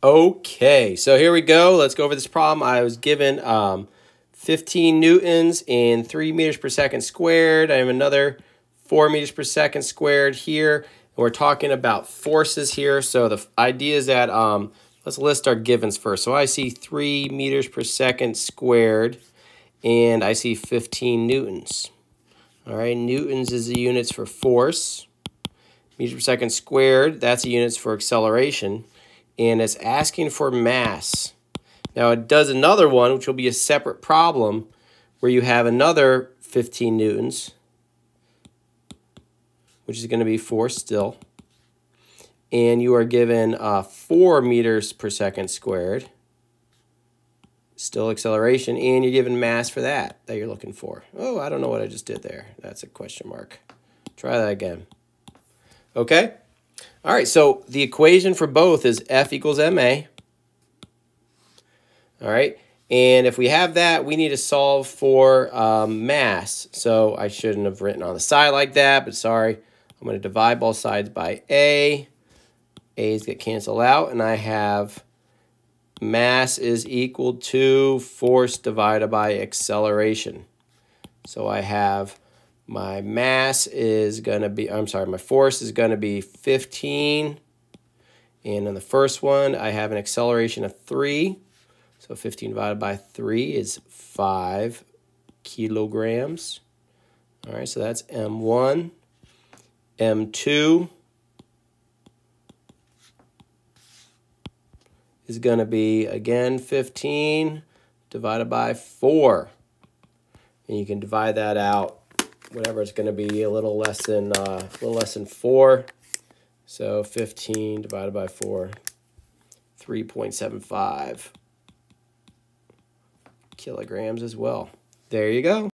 Okay, so here we go. Let's go over this problem. I was given um, 15 newtons in 3 meters per second squared. I have another 4 meters per second squared here. And we're talking about forces here. So the idea is that, um, let's list our givens first. So I see 3 meters per second squared, and I see 15 newtons. All right, newtons is the units for force. Meters per second squared, that's the units for acceleration and it's asking for mass. Now it does another one, which will be a separate problem, where you have another 15 newtons, which is going to be force still, and you are given uh, 4 meters per second squared, still acceleration, and you're given mass for that, that you're looking for. Oh, I don't know what I just did there. That's a question mark. Try that again. Okay? All right, so the equation for both is F equals MA. All right, and if we have that, we need to solve for um, mass. So I shouldn't have written on the side like that, but sorry. I'm going to divide both sides by A. A's get canceled out, and I have mass is equal to force divided by acceleration. So I have my mass is going to be, I'm sorry, my force is going to be 15. And on the first one, I have an acceleration of 3. So 15 divided by 3 is 5 kilograms. All right, so that's M1. M2 is going to be, again, 15 divided by 4. And you can divide that out whatever it's going to be, a little less than uh, a little less than four. So 15 divided by four, 3.75 kilograms as well. There you go.